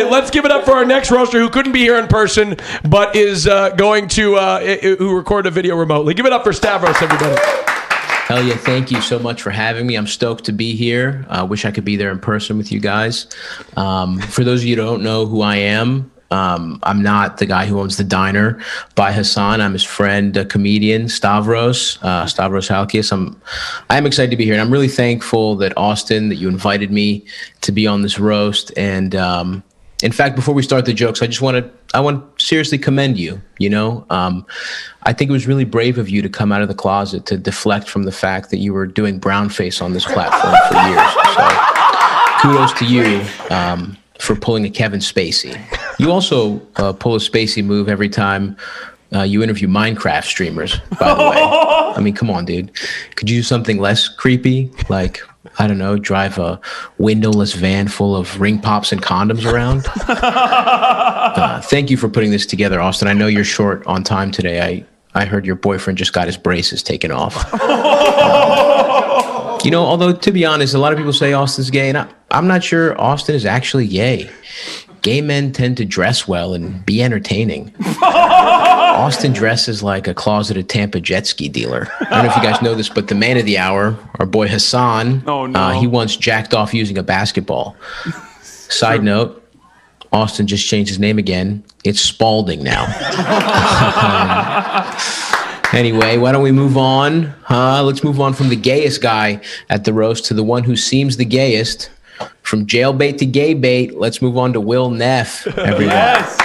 Let's give it up for our next roaster who couldn't be here in person, but is uh, going to uh, i- i- who recorded a video remotely. Give it up for Stavros, everybody. Hell yeah, thank you so much for having me. I'm stoked to be here. I wish I could be there in person with you guys. Um, for those of you who don't know who I am, um, I'm not the guy who owns the diner by Hasan. I'm his friend, a comedian, Stavros, uh, Stavros Halkias. I'm, I'm excited to be here, and I'm really thankful that Austin, that you invited me to be on this roast. And um, in fact, before we start the jokes, I just want to I want to seriously commend you. You know, um, I think it was really brave of you to come out of the closet to deflect from the fact that you were doing brown face on this platform for years. So, kudos to you um, for pulling a Kevin Spacey. You also uh, pull a Spacey move every time. Uh, you interview Minecraft streamers, by the way. I mean, come on, dude. Could you do something less creepy? Like, I don't know, drive a windowless van full of ring pops and condoms around? Uh, thank you for putting this together, Austin. I know you're short on time today. I, I heard your boyfriend just got his braces taken off. you know, although to be honest, a lot of people say Austin's gay, and I, I'm not sure Austin is actually gay. Gay men tend to dress well and be entertaining. Austin dresses like a closeted Tampa jet ski dealer. I don't know if you guys know this, but the man of the hour, our boy Hasan, Oh, no. uh, he once jacked off using a basketball. Side note, Austin just changed his name again. It's Spalding now. anyway, why don't we move on? Huh? Let's move on from the gayest guy at the roast to the one who seems the gayest. From jailbait to gay bait, let's move on to Will Neff, everyone. Yes.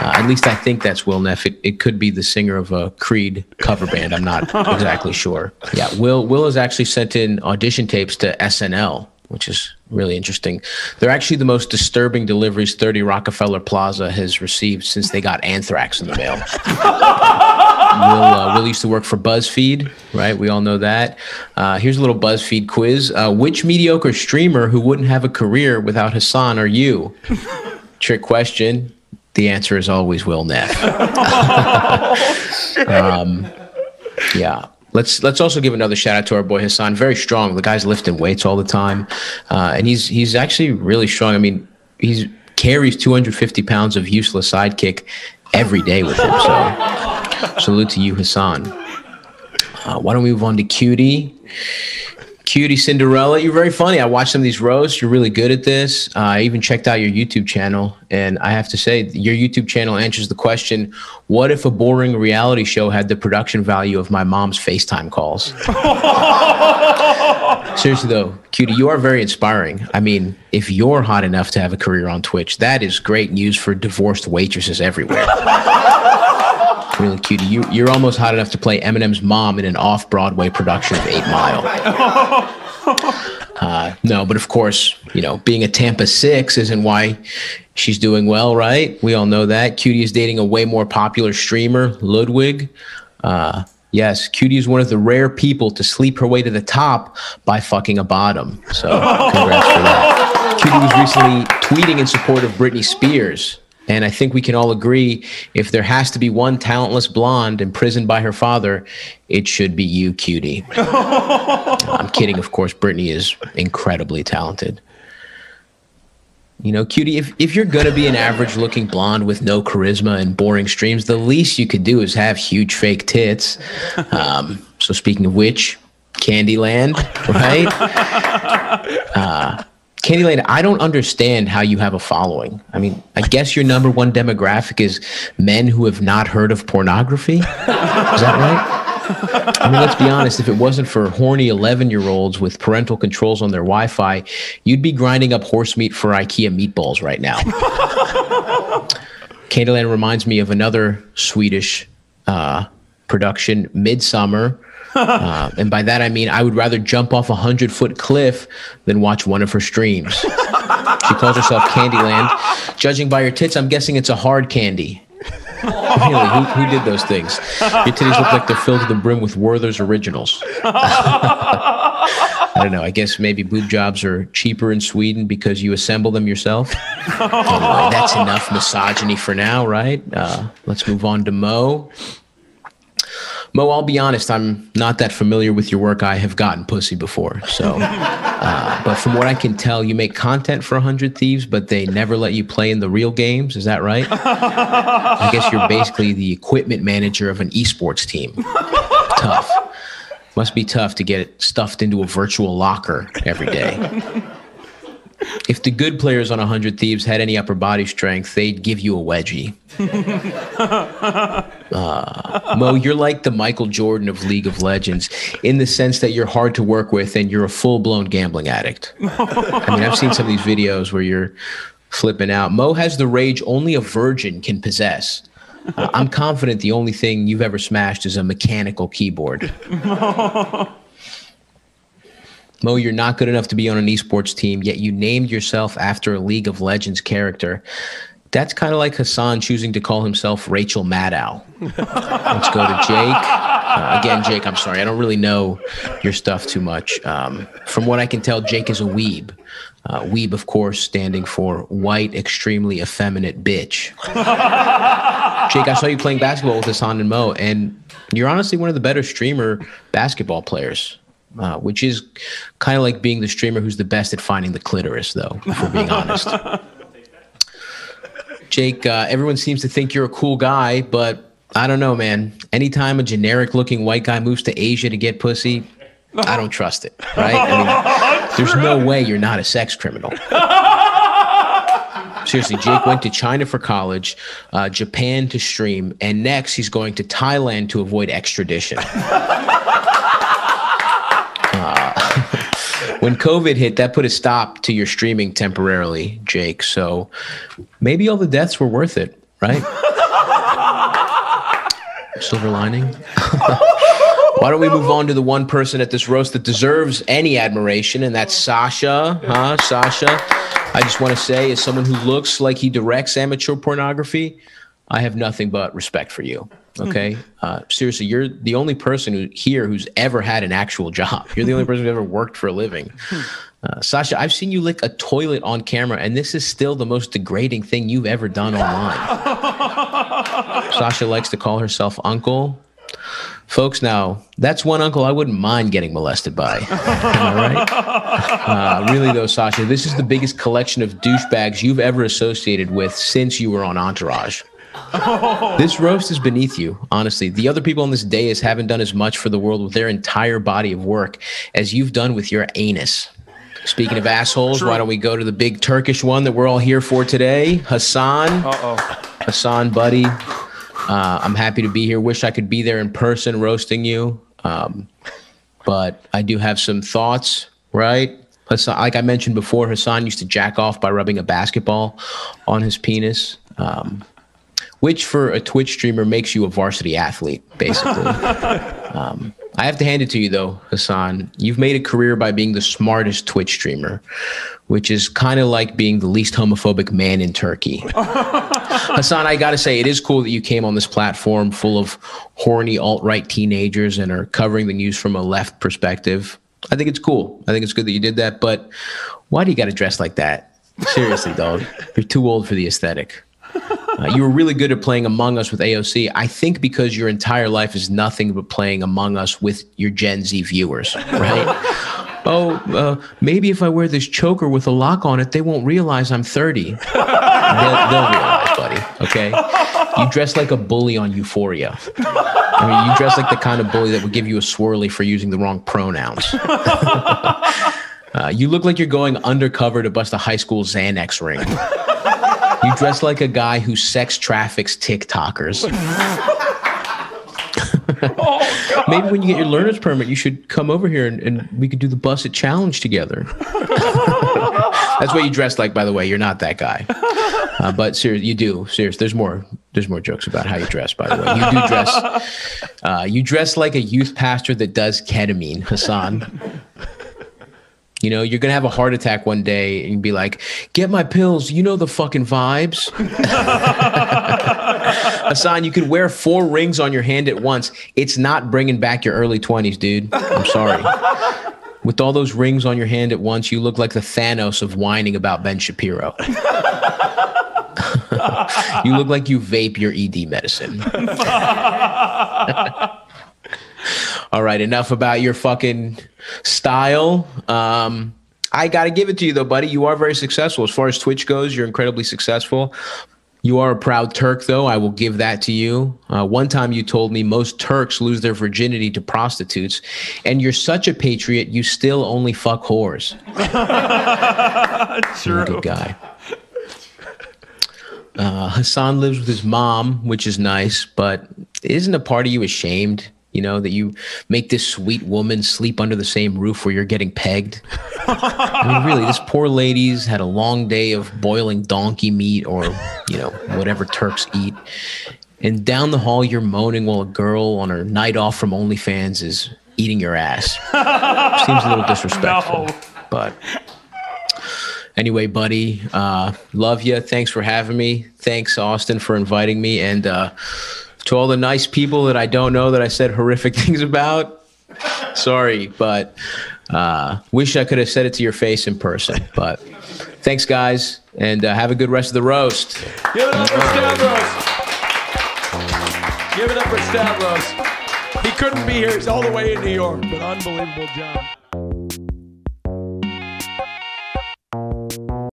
Uh, at least I think that's Will Neff. It, it could be the singer of a Creed cover band. I'm not exactly sure. Yeah, Will Will has actually sent in audition tapes to SNL, which is really interesting. They're actually the most disturbing deliveries 30 Rockefeller Plaza has received since they got anthrax in the mail. Will, uh, Will used to work for BuzzFeed, right? We all know that. Uh, here's a little BuzzFeed quiz. Uh, which mediocre streamer who wouldn't have a career without Hasan are you? Trick question. The answer is always Will Neff. um, yeah. Let's let's also give another shout out to our boy Hasan. Very strong. The guy's lifting weights all the time, uh, and he's he's actually really strong. I mean, he's carries 250 pounds of useless sidekick every day with him. So salute to you, Hasan. Uh, why don't we move on to Cutie? Cutie Cinderella, you're very funny. I watched some of these roasts. You're really good at this. Uh, I even checked out your YouTube channel, and I have to say, your YouTube channel answers the question: What if a boring reality show had the production value of my mom's FaceTime calls? Seriously though, Cutie, you are very inspiring. I mean, if you're hot enough to have a career on Twitch, that is great news for divorced waitresses everywhere. really, Cutie, you, you're almost hot enough to play Eminem's mom in an off-Broadway production of Eight Mile. Uh, no, but of course, you know, being a Tampa Six isn't why she's doing well, right? We all know that. Cutie is dating a way more popular streamer, Ludwig. Uh, yes, Cutie is one of the rare people to sleep her way to the top by fucking a bottom. So, congrats for that. Cutie was recently tweeting in support of Britney Spears. And I think we can all agree if there has to be one talentless blonde imprisoned by her father, it should be you, Cutie. I'm kidding, of course. Britney is incredibly talented. You know, cutie, if, if you're going to be an average looking blonde with no charisma and boring streams, the least you could do is have huge fake tits. Um, so, speaking of which, Kandyland, right? Uh, Kandyland, I don't understand how you have a following. I mean, I guess your number one demographic is men who have not heard of pornography. Is that right? I mean, let's be honest. If it wasn't for horny 11 year olds with parental controls on their Wi Fi, you'd be grinding up horse meat for IKEA meatballs right now. Kandyland reminds me of another Swedish uh, production, Midsummer. Uh, and by that I mean I would rather jump off a hundred foot cliff than watch one of her streams. she calls herself Kandyland. Judging by your tits, I'm guessing it's a hard candy. really? Who, who did those things? Your titties look like they're filled to the brim with Werther's originals. I don't know. I guess maybe boob jobs are cheaper in Sweden because you assemble them yourself. Anyway, that's enough misogyny for now, right? Uh, let's move on to Mo. Mo, I'll be honest, I'm not that familiar with your work. I have gotten pussy before. So, uh, but from what I can tell, you make content for 100 Thieves, but they never let you play in the real games. Is that right? I guess you're basically the equipment manager of an esports team. Tough. Must be tough to get stuffed into a virtual locker every day. If the good players on 100 Thieves had any upper body strength, they'd give you a wedgie. uh, Mo, you're like the Michael Jordan of League of Legends in the sense that you're hard to work with and you're a full blown gambling addict. I mean, I've seen some of these videos where you're flipping out. Mo has the rage only a virgin can possess. Uh, I'm confident the only thing you've ever smashed is a mechanical keyboard. Mo, you're not good enough to be on an esports team, yet you named yourself after a League of Legends character. That's kind of like Hasan choosing to call himself Rachel Maddow. Let's go to Jake. Uh, again, Jake, I'm sorry. I don't really know your stuff too much. Um, from what I can tell, Jake is a weeb. Uh, weeb, of course, standing for white, extremely effeminate bitch. Jake, I saw you playing basketball with Hasan and Mo, and you're honestly one of the better streamer basketball players uh, which is kind of like being the streamer who's the best at finding the clitoris, though, if we're being honest. Jake, uh, everyone seems to think you're a cool guy, but I don't know, man. Anytime a generic looking white guy moves to Asia to get pussy, I don't trust it, right? I mean, there's no way you're not a sex criminal. Seriously, Jake went to China for college, uh, Japan to stream, and next he's going to Thailand to avoid extradition. When COVID hit, that put a stop to your streaming temporarily, Jake. So maybe all the deaths were worth it, right? Silver lining. Why don't we move on to the one person at this roast that deserves any admiration, and that's Sasha. Huh, Sasha? I just want to say, as someone who looks like he directs amateur pornography, I have nothing but respect for you. Okay. Uh, seriously, you're the only person who here who's ever had an actual job. You're the only person who ever worked for a living. Uh, Sasha, I've seen you lick a toilet on camera, and this is still the most degrading thing you've ever done online. Sasha likes to call herself uncle. Folks, now that's one uncle I wouldn't mind getting molested by. I right? Uh, really, though, Sasha, this is the biggest collection of douchebags you've ever associated with since you were on Entourage. This roast is beneath you, honestly. The other people on this day dais haven't done as much for the world with their entire body of work as you've done with your anus. Speaking of assholes, True. why don't we go to the big Turkish one that we're all here for today? Hasan. Uh oh. Hasan, buddy. Uh, I'm happy to be here. Wish I could be there in person roasting you. Um, but I do have some thoughts, right? Hasan, like I mentioned before, Hasan used to jack off by rubbing a basketball on his penis. Um, which for a Twitch streamer makes you a varsity athlete, basically. um, I have to hand it to you though, Hasan. You've made a career by being the smartest Twitch streamer, which is kind of like being the least homophobic man in Turkey. Hasan, I got to say, it is cool that you came on this platform full of horny alt right teenagers and are covering the news from a left perspective. I think it's cool. I think it's good that you did that. But why do you got to dress like that? Seriously, dog. You're too old for the aesthetic. Uh, you were really good at playing Among Us with AOC. I think because your entire life is nothing but playing Among Us with your Gen Z viewers, right? oh, uh, maybe if I wear this choker with a lock on it, they won't realize I'm 30. they'll, they'll realize, buddy. Okay. You dress like a bully on Euphoria. I mean, you dress like the kind of bully that would give you a swirly for using the wrong pronouns. Uh, you look like you're going undercover to bust a high school Xanax ring. You dress like a guy who sex traffics TikTokers. oh, Maybe when you get your learner's permit, you should come over here and, and we could do the Buss It Challenge together. That's what you dress like, by the way. You're not that guy. Uh, but serious, you do. Serious. There's more. There's more jokes about how you dress. By the way, you do dress. Uh, you dress like a youth pastor that does ketamine, Hasan. You know, you're gonna have a heart attack one day and be like, "Get my pills." You know the fucking vibes. Hasan, you could wear four rings on your hand at once. It's not bringing back your early twenties, dude. I'm sorry. With all those rings on your hand at once, you look like the Thanos of whining about Ben Shapiro. you look like you vape your ED medicine. All right, enough about your fucking style. Um, I got to give it to you though, buddy. You are very successful as far as Twitch goes. You're incredibly successful. You are a proud Turk, though. I will give that to you. Uh, one time you told me most Turks lose their virginity to prostitutes, and you're such a patriot, you still only fuck whores. True. You're a good guy. Uh, Hasan lives with his mom, which is nice, but isn't a part of you ashamed? You know that you make this sweet woman sleep under the same roof where you're getting pegged. I mean, really, this poor lady's had a long day of boiling donkey meat or you know whatever Turks eat, and down the hall you're moaning while a girl on her night off from OnlyFans is eating your ass. Seems a little disrespectful, No. but anyway, buddy, uh, love you. Thanks for having me. Thanks, Austin, for inviting me. And uh, to all the nice people that I don't know that I said horrific things about, sorry, but uh, wish I could have said it to your face in person. But thanks, guys, and uh, have a good rest of the roast. Give it up for Stavros. Give it up for Stavros. He couldn't be here. He's all the way in New York, but unbelievable job.